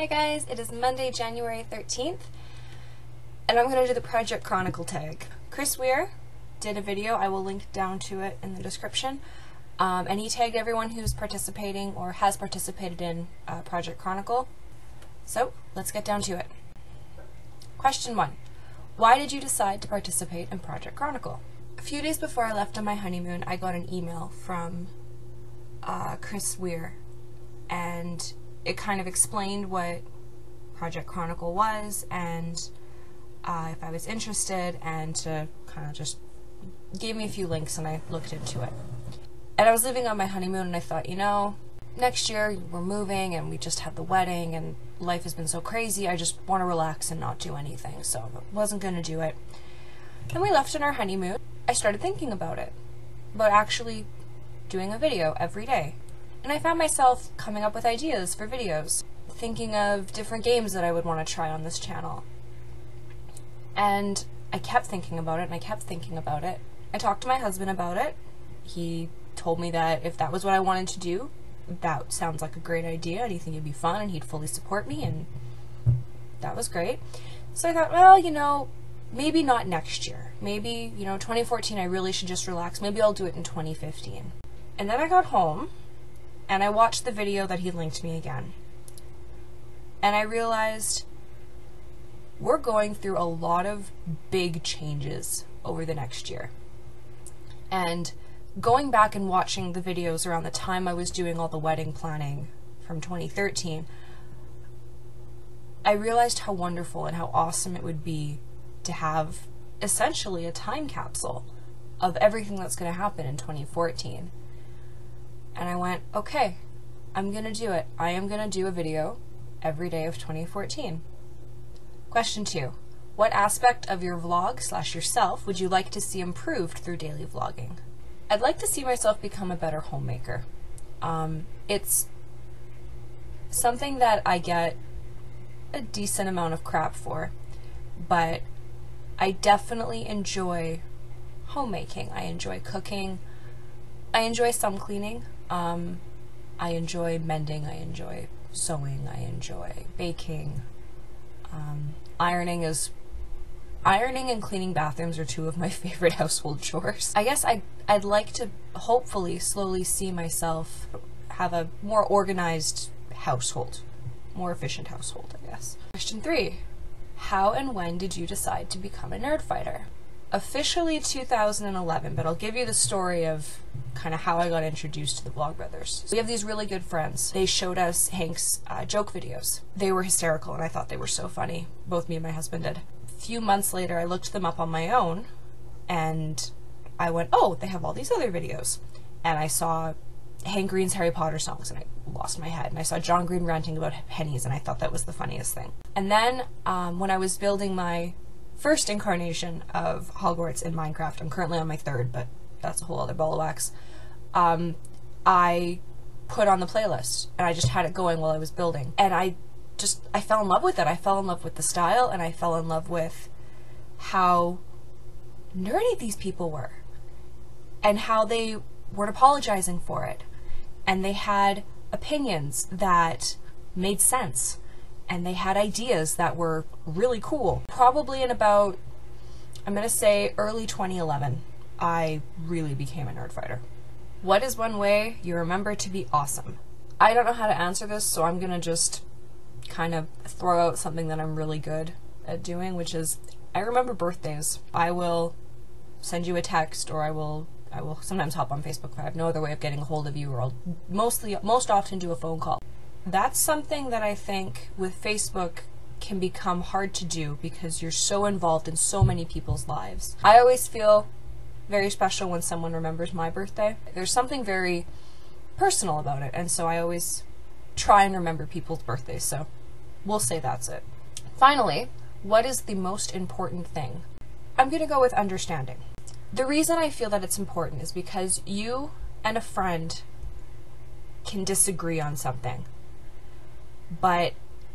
Hi guys, it is Monday, January 13th, and I'm going to do the Project Chronicle tag. Chris Were did a video, I will link down to it in the description, um, and he tagged everyone who's participating or has participated in uh, Project Chronicle. So, let's get down to it. Question 1. Why did you decide to participate in Project Chronicle? A few days before I left on my honeymoon, I got an email from uh, Chris Were, it kind of explained what Project Chronicle was and uh, if I was interested, and to kind of just gave me a few links and I looked into it. And I was living on my honeymoon, and I thought, you know, next year we're moving and we just had the wedding, and life has been so crazy, I just want to relax and not do anything, so I wasn't going to do it. Then we left on our honeymoon. I started thinking about it, about actually doing a video every day. And I found myself coming up with ideas for videos, thinking of different games that I would want to try on this channel. And I kept thinking about it and I kept thinking about it. I talked to my husband about it. He told me that if that was what I wanted to do, that sounds like a great idea and he think it'd be fun and he'd fully support me and that was great. So I thought, well, you know, maybe not next year. Maybe, you know, 2014 I really should just relax. Maybe I'll do it in 2015. And then I got home and I watched the video that he linked me again. And I realized we're going through a lot of big changes over the next year. And going back and watching the videos around the time I was doing all the wedding planning from 2013, I realized how wonderful and how awesome it would be to have essentially a time capsule of everything that's going to happen in 2014. And I went, okay, I'm going to do it. I am going to do a video every day of 2014. Question two. What aspect of your vlog slash yourself would you like to see improved through daily vlogging? I'd like to see myself become a better homemaker. Um, it's something that I get a decent amount of crap for, but I definitely enjoy homemaking. I enjoy cooking. I enjoy some cleaning. Um, I enjoy mending, I enjoy sewing, I enjoy baking. Um, ironing is ironing and cleaning bathrooms are two of my favorite household chores. I guess I'd, I'd like to hopefully slowly see myself have a more organized household, more efficient household, I guess. Question three How and when did you decide to become a nerd fighter? Officially 2011, but I'll give you the story of kind of how I got introduced to the Vlogbrothers. We have these really good friends. They showed us Hank's uh, joke videos. They were hysterical and I thought they were so funny. Both me and my husband did. A few months later, I looked them up on my own and I went, oh, they have all these other videos. And I saw Hank Green's Harry Potter songs and I lost my head. And I saw John Green ranting about pennies and I thought that was the funniest thing. And then um, when I was building my first incarnation of Hogwarts in Minecraft, I'm currently on my third, but that's a whole other ball of wax. Um, I put on the playlist and I just had it going while I was building. And I just, I fell in love with it. I fell in love with the style and I fell in love with how nerdy these people were and how they weren't apologizing for it. And they had opinions that made sense and they had ideas that were really cool. Probably in about, I'm going to say early 2011. I really became a nerd fighter. What is one way you remember to be awesome? I don't know how to answer this, so I'm gonna just kind of throw out something that I'm really good at doing, which is I remember birthdays. I will send you a text or I will I will sometimes hop on Facebook if I have no other way of getting a hold of you or I'll mostly most often do a phone call. That's something that I think with Facebook can become hard to do because you're so involved in so many people's lives. I always feel very special when someone remembers my birthday. There's something very personal about it, and so I always try and remember people's birthdays, so we'll say that's it. Finally, what is the most important thing? I'm going to go with understanding. The reason I feel that it's important is because you and a friend can disagree on something. But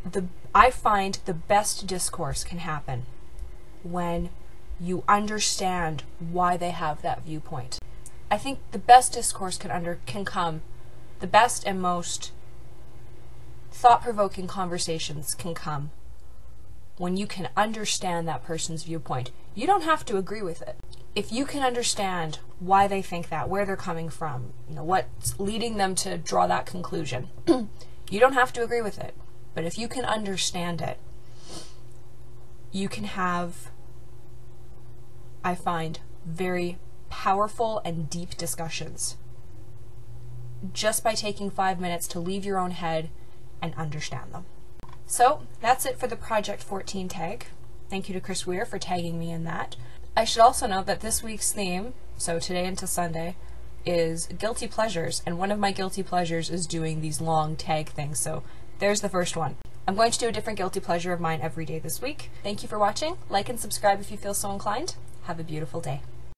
the I find the best discourse can happen when you understand why they have that viewpoint. I think the best discourse can under can come, the best and most thought provoking conversations can come when you can understand that person's viewpoint. You don't have to agree with it. If you can understand why they think that, where they're coming from, you know, what's leading them to draw that conclusion, you don't have to agree with it. But if you can understand it, you can have, I find, very powerful and deep discussions just by taking five minutes to leave your own head and understand them. So that's it for the Project 14 tag. Thank you to Chris Were for tagging me in that. I should also note that this week's theme, so today into Sunday, is guilty pleasures, and one of my guilty pleasures is doing these long tag things, so there's the first one. I'm going to do a different guilty pleasure of mine every day this week. Thank you for watching. Like and subscribe if you feel so inclined. Have a beautiful day.